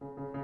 Dona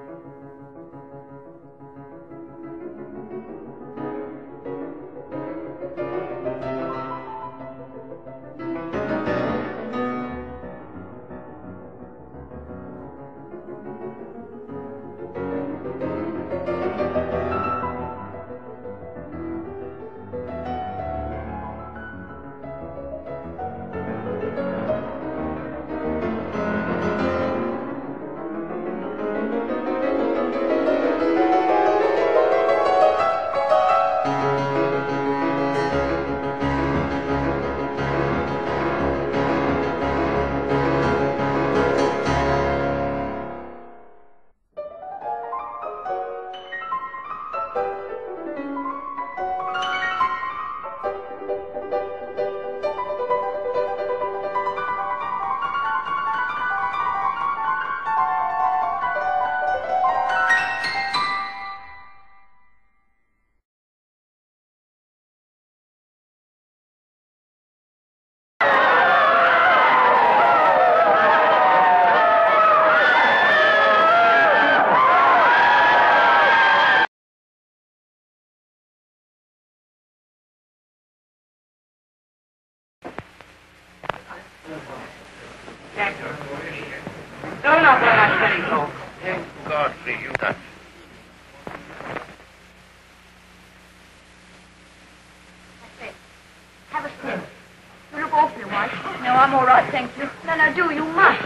all right, thank you. No, no, do. You must.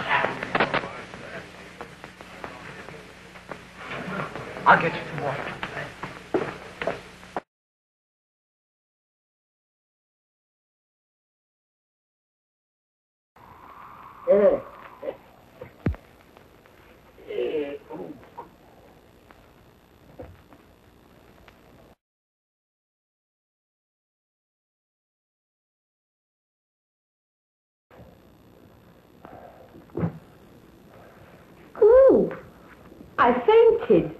I'll get you some water. Ooh, I fainted.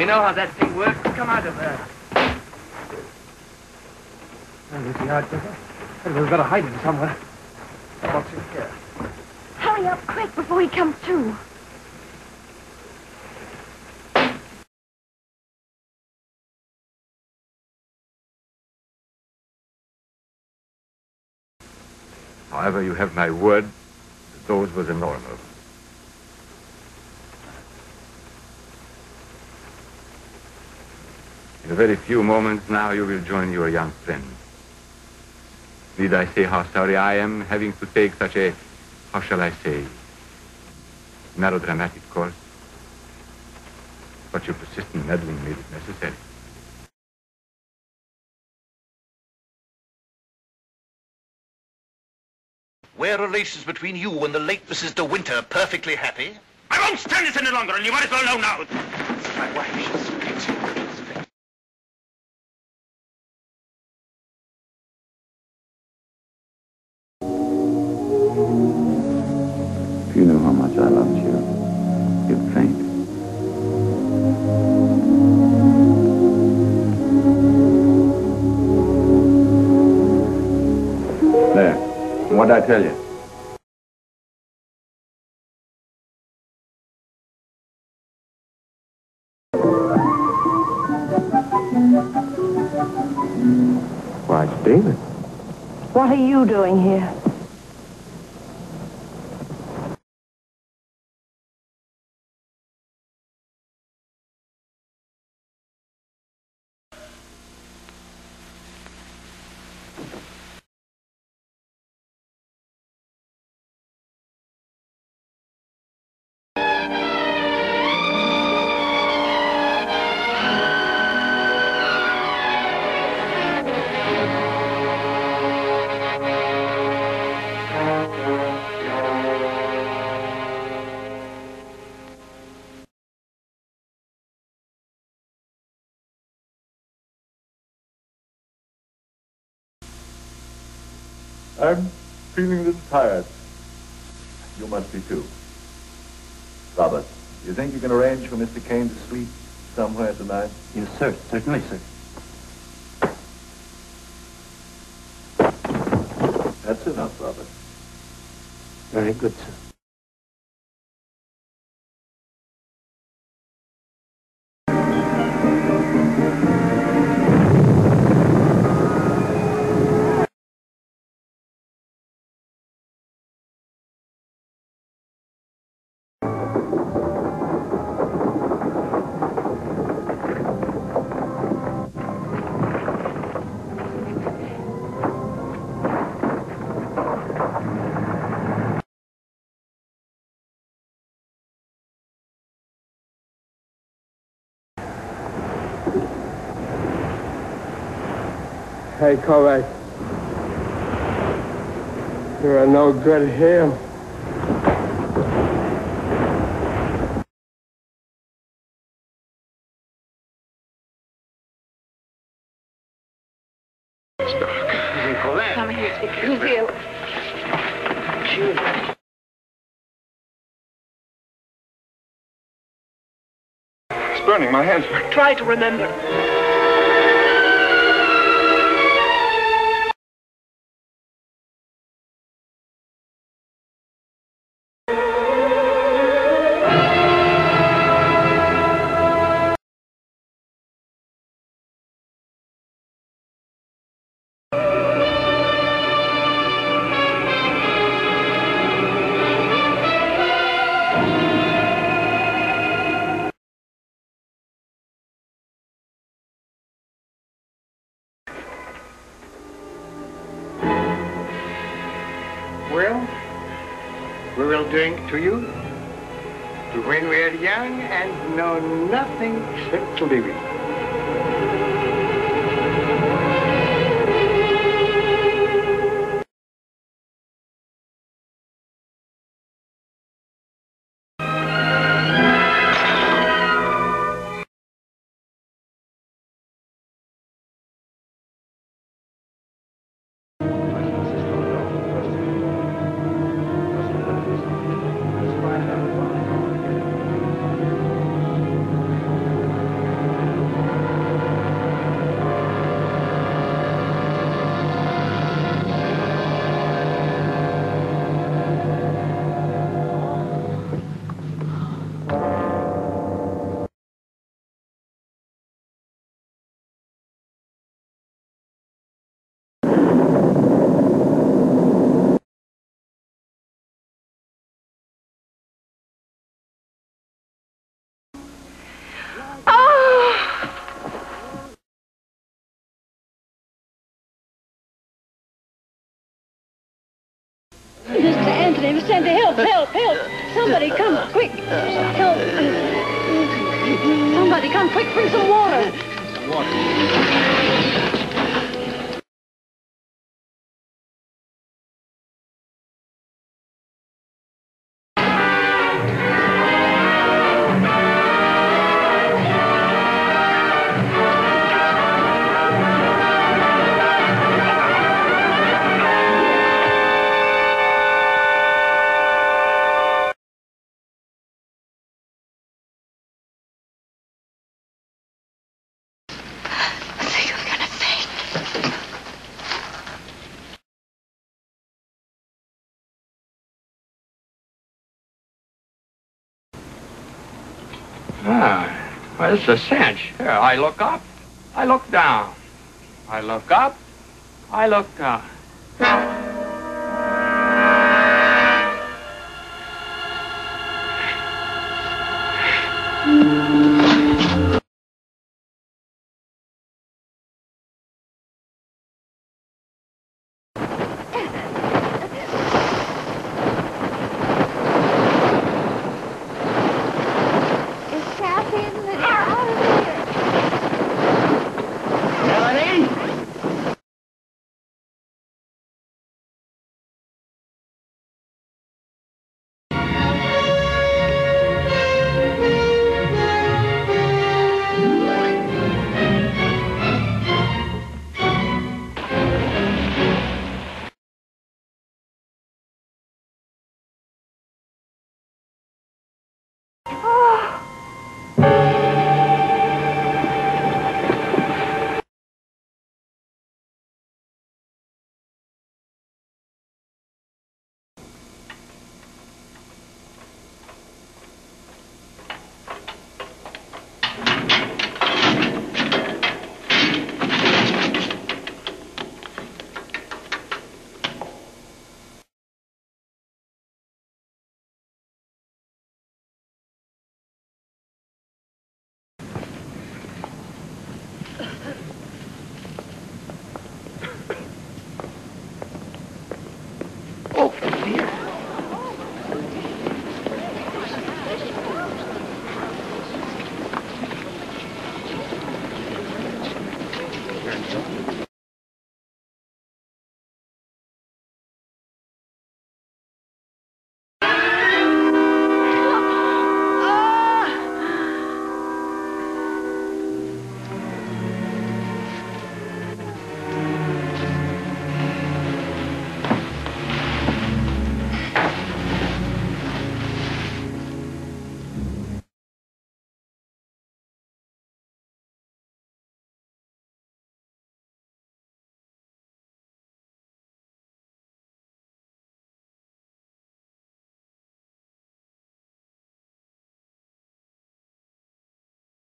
We know how that thing works. Come out of there. Well, there's the yard, Jessica. We've got to hide him somewhere. What's in here? Hurry up, quick, before he comes to. However, you have my word that those was inordinate. In a very few moments now, you will join your young friend. Need I say how sorry I am having to take such a, how shall I say, melodramatic course? But your persistent meddling made it necessary. Were relations between you and the late Mrs. De Winter perfectly happy? I won't stand this any longer, and you might as well know now. My wife, you knew how much I loved you, you'd faint. There. What'd I tell you? Why, it's David. What are you doing here? Tired. You must be too. Robert, you think you can arrange for Mr. Kane to sleep somewhere tonight? Yes, sir. Certainly, sir. That's enough, Robert. Very good, sir. Hey, Kovac. You are no good here. Come here. Who's ill? It's burning. My hands. Try to remember. Will drink to you, to when we are young and know nothing except living. Sir Anthony, Miss Sandy, help, help, help. Somebody come, quick. Help. Somebody come, quick, bring some water. Ah, well, it's a cinch. Here, I look up, I look down. I look up, I look down.